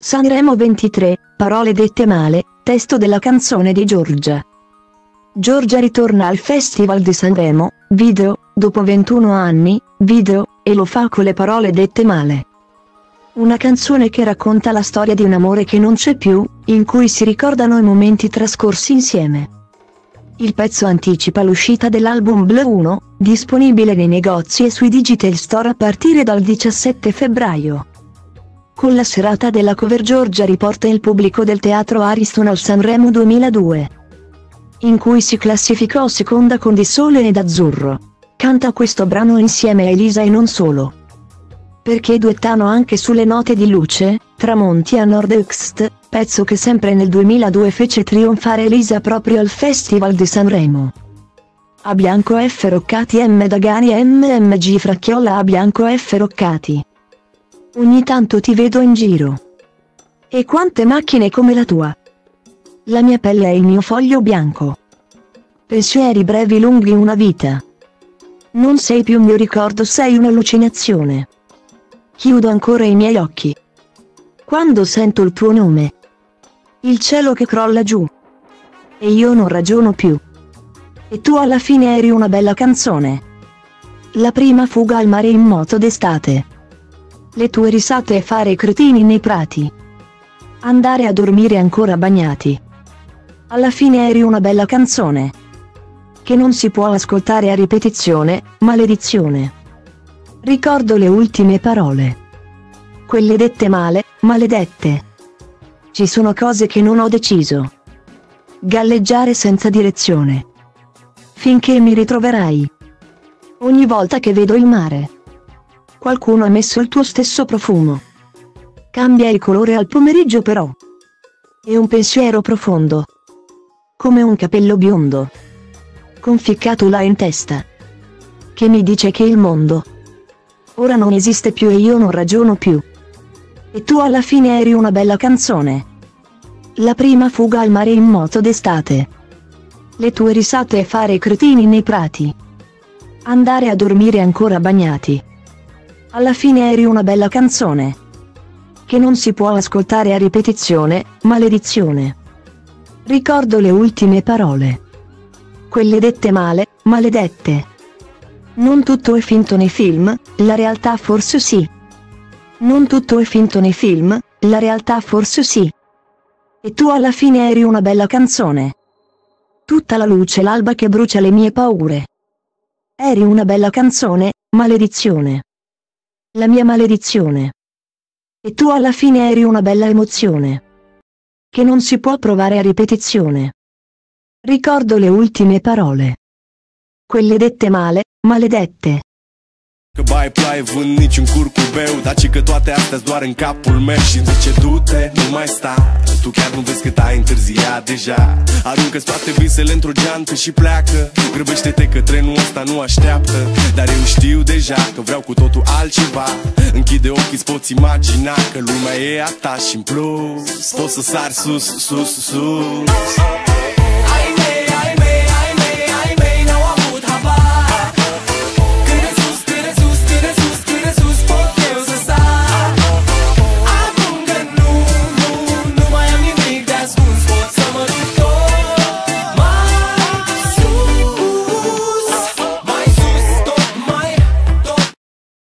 Sanremo 23, parole dette male, testo della canzone di Giorgia. Giorgia ritorna al Festival di Sanremo, video, dopo 21 anni, video, e lo fa con le parole dette male. Una canzone che racconta la storia di un amore che non c'è più, in cui si ricordano i momenti trascorsi insieme. Il pezzo anticipa l'uscita dell'album Blue 1, disponibile nei negozi e sui digital store a partire dal 17 febbraio. Con la serata della cover Giorgia riporta il pubblico del teatro Ariston al Sanremo 2002, in cui si classificò seconda con Di Sole ed Azzurro. Canta questo brano insieme a Elisa e non solo. Perché duettano anche sulle note di luce, Tramonti a Nord-Est, pezzo che sempre nel 2002 fece trionfare Elisa proprio al Festival di Sanremo. A Bianco F. Roccati M. Dagani MMG Fracchiola A Bianco F. Roccati. Ogni tanto ti vedo in giro. E quante macchine come la tua. La mia pelle è il mio foglio bianco. Pensieri brevi lunghi una vita. Non sei più un mio ricordo, sei un'allucinazione. Chiudo ancora i miei occhi. Quando sento il tuo nome. Il cielo che crolla giù. E io non ragiono più. E tu alla fine eri una bella canzone. La prima fuga al mare in moto d'estate le tue risate e fare i cretini nei prati. Andare a dormire ancora bagnati. Alla fine eri una bella canzone. Che non si può ascoltare a ripetizione, maledizione. Ricordo le ultime parole. Quelle dette male, maledette. Ci sono cose che non ho deciso. Galleggiare senza direzione. Finché mi ritroverai. Ogni volta che vedo il mare. Qualcuno ha messo il tuo stesso profumo. Cambia il colore al pomeriggio però. E un pensiero profondo. Come un capello biondo. Conficcato là in testa. Che mi dice che il mondo. Ora non esiste più e io non ragiono più. E tu alla fine eri una bella canzone. La prima fuga al mare in moto d'estate. Le tue risate e fare cretini nei prati. Andare a dormire ancora bagnati. Alla fine eri una bella canzone. Che non si può ascoltare a ripetizione, maledizione. Ricordo le ultime parole. Quelle dette male, maledette. Non tutto è finto nei film, la realtà forse sì. Non tutto è finto nei film, la realtà forse sì. E tu alla fine eri una bella canzone. Tutta la luce l'alba che brucia le mie paure. Eri una bella canzone, maledizione la mia maledizione. E tu alla fine eri una bella emozione. Che non si può provare a ripetizione. Ricordo le ultime parole. Quelle dette male, maledette. Că bai ploaie vând nici un curcubeu Dar ci că toate astea doar în capul meu. Și zice du-te, nu mai sta. Tu chiar nu vezi cât ai întârziat deja. Aruncă-ți toate visele într-o geantă și pleacă. Grăbește-te că trenul ăsta nu așteaptă. Dar eu știu deja că vreau cu totul altceva. Închide ochii, îți poți imagina Că lumea e a ta și în plus. Poți să sari sus, sus, sus